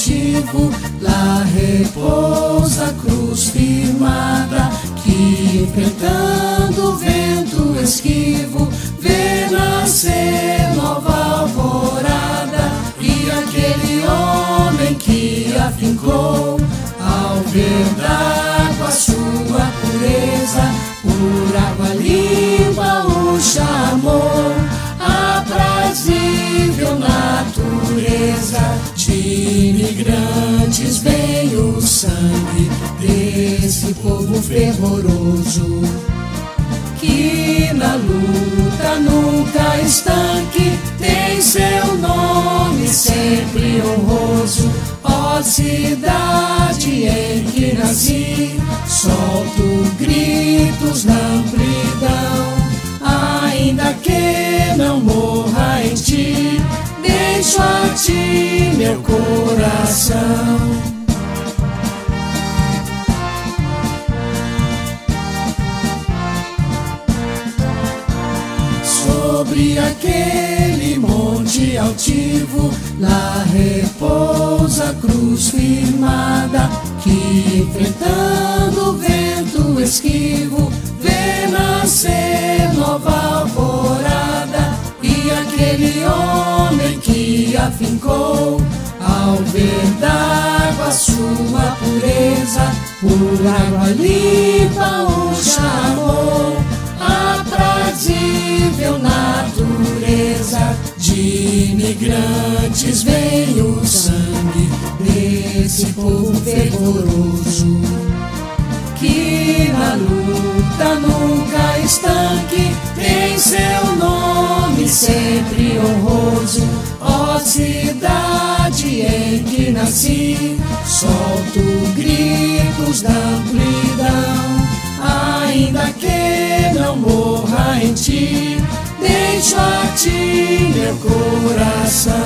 altivo, lá repousa a cruz firmada, que enfrentando o vento esquivo, vê nascer nova alvorada, e aquele homem que afincou, ao ver desse povo fervoroso que na luta nunca estanque tem seu nome sempre honroso. Ó cidade em que nasci solto gritos na amplidão. Ainda que não morra em ti deixo a ti meu coração sobre aquele monte altivo, lá repousa a cruz firmada, que enfrentando o vento esquivo, vê nascer nova alvorada. E aquele homem que afincou, ao ver d'água sua pureza, por água limpa o chamou imigrantes vem o sangue desse povo fervoroso que na luta nunca estanque tem seu nome sempre honroso. Ó cidade em que nasci solto gritos da amplidão. Ainda que não morra em ti, deixo a ti meu coração.